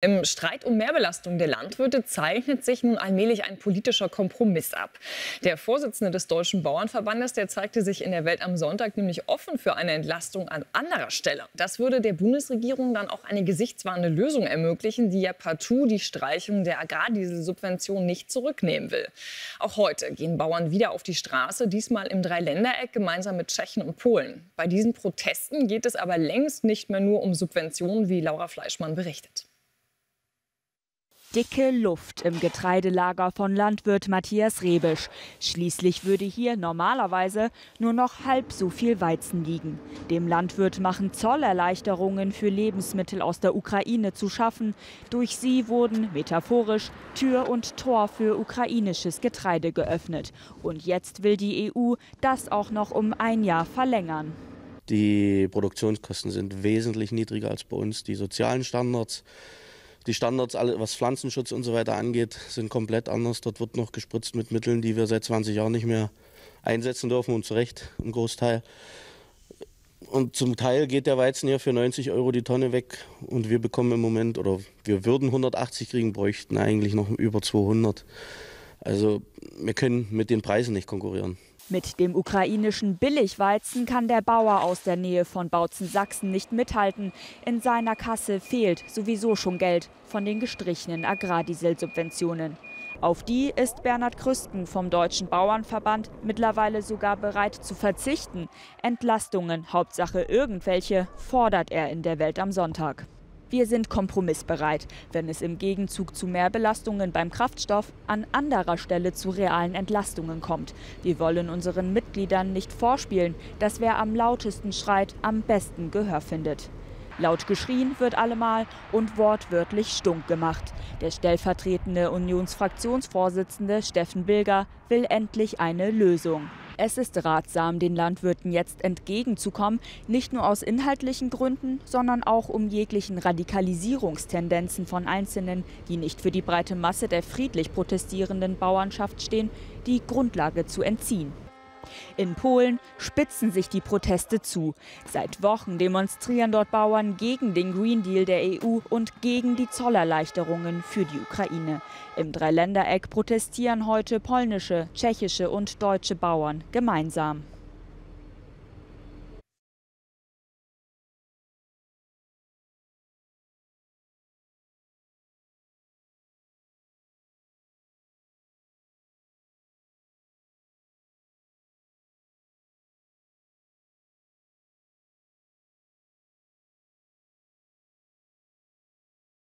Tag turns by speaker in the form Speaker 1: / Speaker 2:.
Speaker 1: Im Streit um Mehrbelastung der Landwirte zeichnet sich nun allmählich ein politischer Kompromiss ab. Der Vorsitzende des Deutschen Bauernverbandes, der zeigte sich in der Welt am Sonntag nämlich offen für eine Entlastung an anderer Stelle. Das würde der Bundesregierung dann auch eine gesichtswahrende Lösung ermöglichen, die ja partout die Streichung der Agrardieselsubvention nicht zurücknehmen will. Auch heute gehen Bauern wieder auf die Straße, diesmal im Dreiländereck gemeinsam mit Tschechen und Polen. Bei diesen Protesten geht es aber längst nicht mehr nur um Subventionen, wie Laura Fleischmann berichtet.
Speaker 2: Dicke Luft im Getreidelager von Landwirt Matthias Rebisch. Schließlich würde hier normalerweise nur noch halb so viel Weizen liegen. Dem Landwirt machen Zollerleichterungen für Lebensmittel aus der Ukraine zu schaffen. Durch sie wurden metaphorisch Tür und Tor für ukrainisches Getreide geöffnet. Und jetzt will die EU das auch noch um ein Jahr verlängern.
Speaker 3: Die Produktionskosten sind wesentlich niedriger als bei uns. Die sozialen Standards die Standards, was Pflanzenschutz und so weiter angeht, sind komplett anders. Dort wird noch gespritzt mit Mitteln, die wir seit 20 Jahren nicht mehr einsetzen dürfen und zu Recht im Großteil. Und zum Teil geht der Weizen hier für 90 Euro die Tonne weg und wir bekommen im Moment, oder wir würden 180 kriegen, bräuchten eigentlich noch über 200. Also wir können mit den Preisen nicht konkurrieren.
Speaker 2: Mit dem ukrainischen Billigweizen kann der Bauer aus der Nähe von Bautzen-Sachsen nicht mithalten. In seiner Kasse fehlt sowieso schon Geld von den gestrichenen Agrardieselsubventionen. Auf die ist Bernhard Krüsken vom Deutschen Bauernverband mittlerweile sogar bereit zu verzichten. Entlastungen, Hauptsache irgendwelche, fordert er in der Welt am Sonntag. Wir sind kompromissbereit, wenn es im Gegenzug zu Mehrbelastungen beim Kraftstoff an anderer Stelle zu realen Entlastungen kommt. Wir wollen unseren Mitgliedern nicht vorspielen, dass wer am lautesten schreit, am besten Gehör findet. Laut geschrien wird allemal und wortwörtlich stunk gemacht. Der stellvertretende Unionsfraktionsvorsitzende Steffen Bilger will endlich eine Lösung. Es ist ratsam, den Landwirten jetzt entgegenzukommen, nicht nur aus inhaltlichen Gründen, sondern auch um jeglichen Radikalisierungstendenzen von Einzelnen, die nicht für die breite Masse der friedlich protestierenden Bauernschaft stehen, die Grundlage zu entziehen. In Polen spitzen sich die Proteste zu. Seit Wochen demonstrieren dort Bauern gegen den Green Deal der EU und gegen die Zollerleichterungen für die Ukraine. Im Dreiländereck protestieren heute polnische, tschechische und deutsche Bauern gemeinsam.